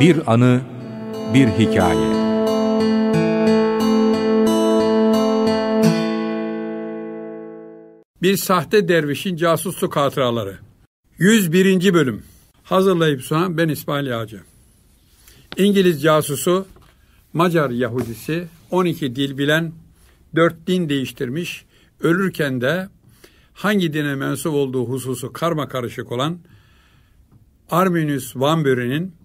Bir anı, bir hikaye. Bir sahte dervişin casusluk hatıraları. 101. bölüm. Hazırlayıp sunan ben İsmail Yağcı. İngiliz casusu, Macar Yahudisi, 12 dil bilen, 4 din değiştirmiş, ölürken de hangi dine mensup olduğu hususu karma karışık olan Arminius Van Buren'in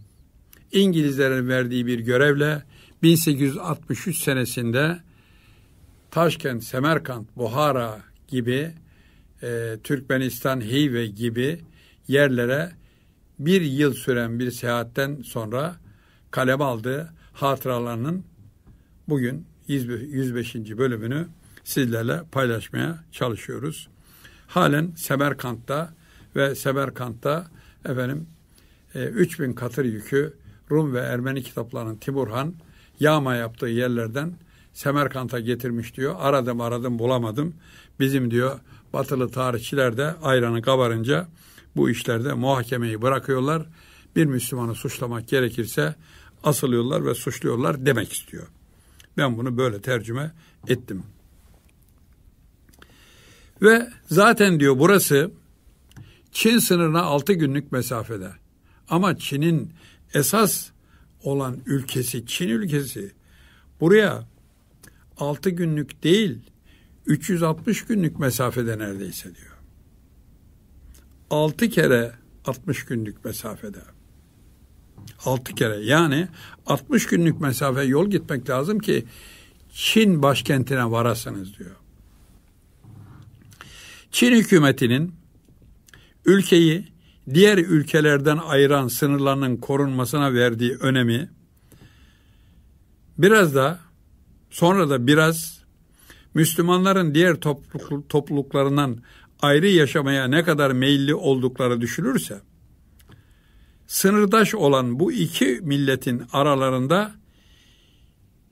İngilizlerin verdiği bir görevle 1863 senesinde Taşkent, Semerkant, Buhara gibi e, Türkmenistan, Hive gibi yerlere bir yıl süren bir seyahatten sonra kalem aldığı hatıralarının bugün 105. bölümünü sizlerle paylaşmaya çalışıyoruz. Halen Semerkant'ta ve Semerkant'ta efendim e, 3000 katır yükü Rum ve Ermeni kitaplarının Timurhan yağma yaptığı yerlerden Semerkant'a getirmiş diyor. Aradım aradım bulamadım. Bizim diyor batılı tarihçiler de ayranı kabarınca bu işlerde muhakemeyi bırakıyorlar. Bir Müslümanı suçlamak gerekirse asılıyorlar ve suçluyorlar demek istiyor. Ben bunu böyle tercüme ettim. Ve zaten diyor burası Çin sınırına altı günlük mesafede. Ama Çin'in esas olan ülkesi, Çin ülkesi buraya altı günlük değil 360 günlük mesafede neredeyse diyor. Altı kere 60 günlük mesafede. Altı kere yani 60 günlük mesafe yol gitmek lazım ki Çin başkentine varasınız diyor. Çin hükümetinin ülkeyi diğer ülkelerden ayıran sınırlarının korunmasına verdiği önemi biraz da sonra da biraz Müslümanların diğer topluluklarından ayrı yaşamaya ne kadar meyilli oldukları düşünürse sınırdaş olan bu iki milletin aralarında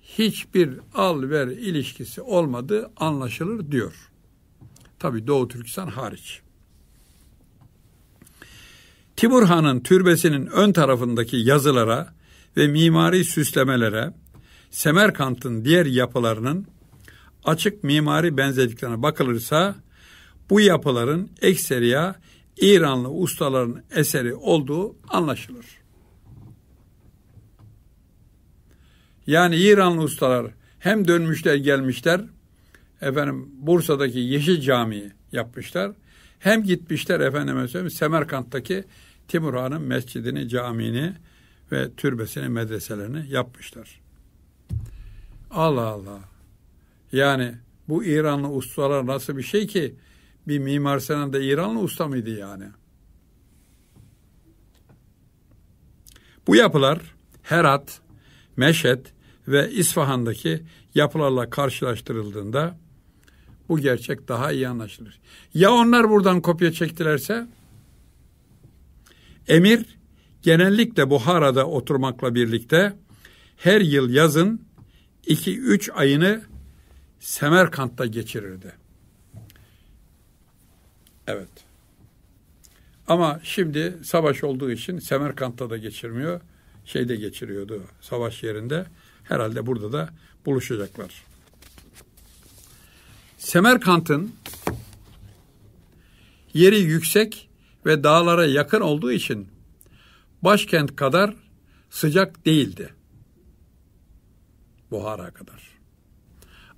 hiçbir al ver ilişkisi olmadığı anlaşılır diyor. Tabi Doğu Türkistan hariç. Timur Han'ın türbesinin ön tarafındaki yazılara ve mimari süslemelere Semerkant'ın diğer yapılarının açık mimari benzerliklerine bakılırsa bu yapıların ekseriya İranlı ustaların eseri olduğu anlaşılır. Yani İranlı ustalar hem dönmüşler gelmişler efendim Bursa'daki Yeşil Camii yapmışlar. Hem gitmişler efendime söyleyeyim Semerkant'taki Timur Han'ın mescidini, camini ve türbesini, medreselerini yapmışlar. Allah Allah. Yani bu İranlı ustalar nasıl bir şey ki bir Mimar Sinan da İranlı usta mıydı yani? Bu yapılar Herat, Meşet ve İsfahan'daki yapılarla karşılaştırıldığında bu gerçek daha iyi anlaşılır. Ya onlar buradan kopya çektilerse? Emir genellikle Buhara'da oturmakla birlikte her yıl yazın 2-3 ayını Semerkant'ta geçirirdi. Evet. Ama şimdi savaş olduğu için Semerkant'ta da geçirmiyor. Şeyde geçiriyordu savaş yerinde. Herhalde burada da buluşacaklar. Semerkant'ın yeri yüksek ve dağlara yakın olduğu için başkent kadar sıcak değildi. Buhara kadar.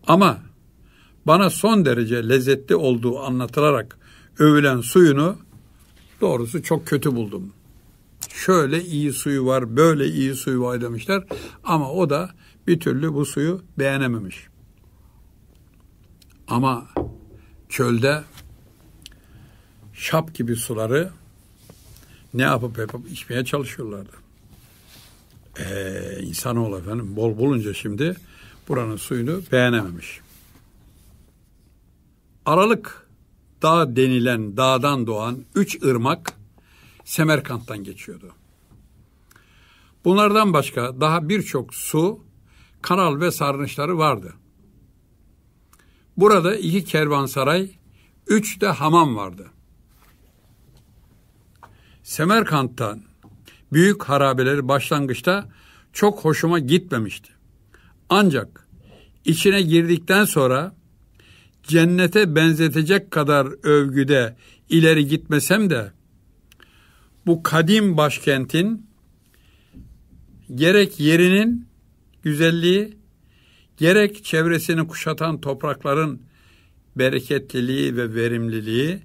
Ama bana son derece lezzetli olduğu anlatılarak övülen suyunu doğrusu çok kötü buldum. Şöyle iyi suyu var, böyle iyi suyu var demişler ama o da bir türlü bu suyu beğenememiş. Ama çölde şap gibi suları ne yapıp yapıp içmeye çalışıyorlardı. Ee, insanoğlu efendim bol bulunca şimdi buranın suyunu beğenememiş. Aralık Dağ denilen dağdan doğan üç ırmak Semerkant'tan geçiyordu. Bunlardan başka daha birçok su, kanal ve sarnıçları vardı. Burada iki kervansaray, üç de hamam vardı. Semerkant'tan büyük harabeleri başlangıçta çok hoşuma gitmemişti. Ancak içine girdikten sonra cennete benzetecek kadar övgüde ileri gitmesem de bu kadim başkentin gerek yerinin güzelliği gerek çevresini kuşatan toprakların bereketliliği ve verimliliği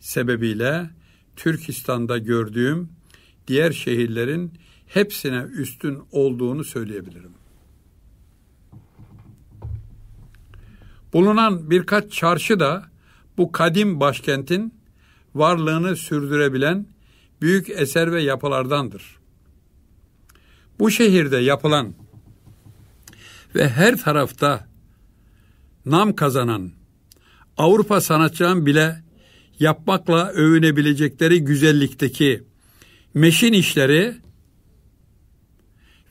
sebebiyle Türkistan'da gördüğüm diğer şehirlerin hepsine üstün olduğunu söyleyebilirim. Bulunan birkaç çarşı da bu kadim başkentin varlığını sürdürebilen büyük eser ve yapılardandır. Bu şehirde yapılan ve her tarafta nam kazanan Avrupa sanatçıların bile yapmakla övünebilecekleri güzellikteki meşin işleri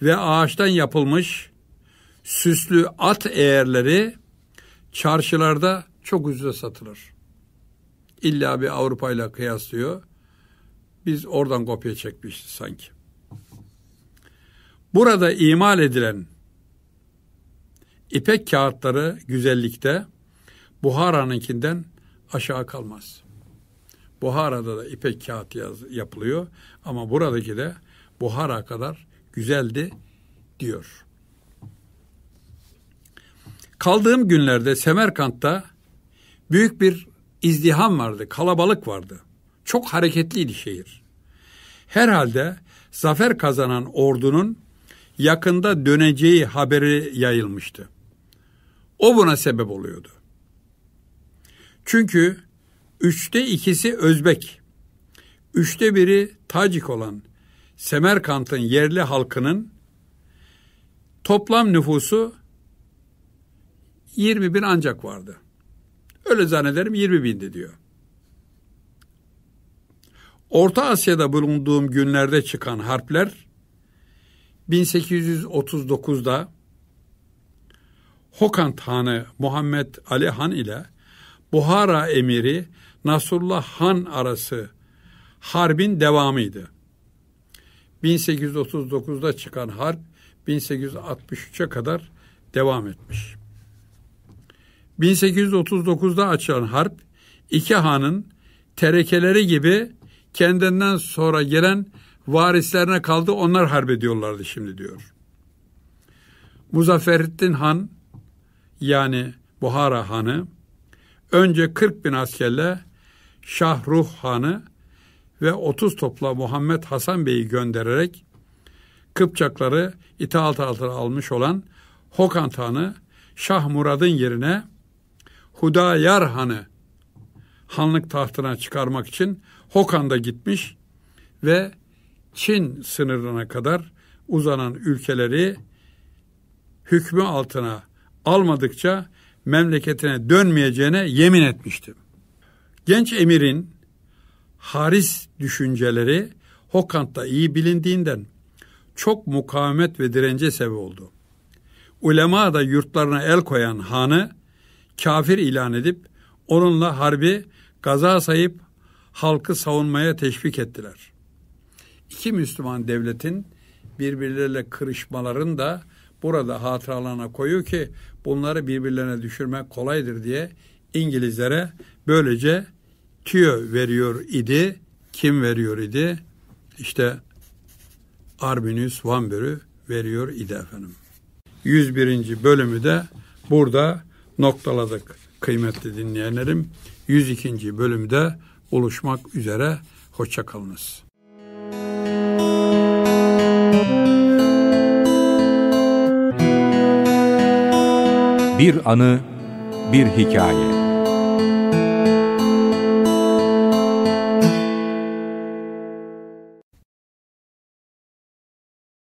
ve ağaçtan yapılmış süslü at eğerleri çarşılarda çok ucuza satılır. İlla bir Avrupa ile kıyaslıyor. Biz oradan kopya çekmişiz sanki. Burada imal edilen ipek kağıtları güzellikte Buhara'nınkinden aşağı kalmaz. Buhara'da da ipek kağıt yaz, yapılıyor ama buradaki de Buhara kadar güzeldi diyor. Kaldığım günlerde Semerkant'ta büyük bir izdiham vardı, kalabalık vardı. Çok hareketliydi şehir. Herhalde zafer kazanan ordunun yakında döneceği haberi yayılmıştı. O buna sebep oluyordu. Çünkü üçte ikisi Özbek, üçte biri Tacik olan Semerkant'ın yerli halkının toplam nüfusu 20 bin ancak vardı. Öyle zannederim 20 bindi diyor. Orta Asya'da bulunduğum günlerde çıkan harpler 1839'da Hokant Hanı Muhammed Ali Han ile Buhara emiri Nasrullah Han arası harbin devamıydı. 1839'da çıkan harp 1863'e kadar devam etmiş. 1839'da açılan harp iki hanın terekeleri gibi kendinden sonra gelen varislerine kaldı onlar harp ediyorlardı şimdi diyor. Muzafferettin Han yani Buhara Hanı önce 40 bin askerle Şahruh Han'ı ve 30 topla Muhammed Hasan Bey'i göndererek Kıpçakları itaat altına almış olan Hokan Han'ı Şah Murad'ın yerine Hudayar Han'ı hanlık tahtına çıkarmak için Hokan'da gitmiş ve Çin sınırına kadar uzanan ülkeleri hükmü altına almadıkça memleketine dönmeyeceğine yemin etmişti. Genç emirin haris düşünceleri Hokant'ta iyi bilindiğinden çok mukavemet ve dirence sebep oldu. Ulema da yurtlarına el koyan hanı kafir ilan edip onunla harbi gaza sayıp halkı savunmaya teşvik ettiler. İki Müslüman devletin birbirleriyle kırışmaların da burada hatıralarına koyuyor ki bunları birbirlerine düşürmek kolaydır diye İngilizlere böylece tüyo veriyor idi. Kim veriyor idi? İşte Arbinius Vanber'ü veriyor idi efendim. 101. bölümü de burada noktaladık kıymetli dinleyenlerim. 102. bölümde buluşmak üzere. Hoşçakalınız. Bir anı, bir hikaye.